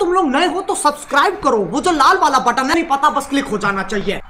तुम लोग नए हो तो सब्सक्राइब करो। वो जो लाल वाला बटन है, नहीं पता, बस क्लिक हो जाना चाहिए।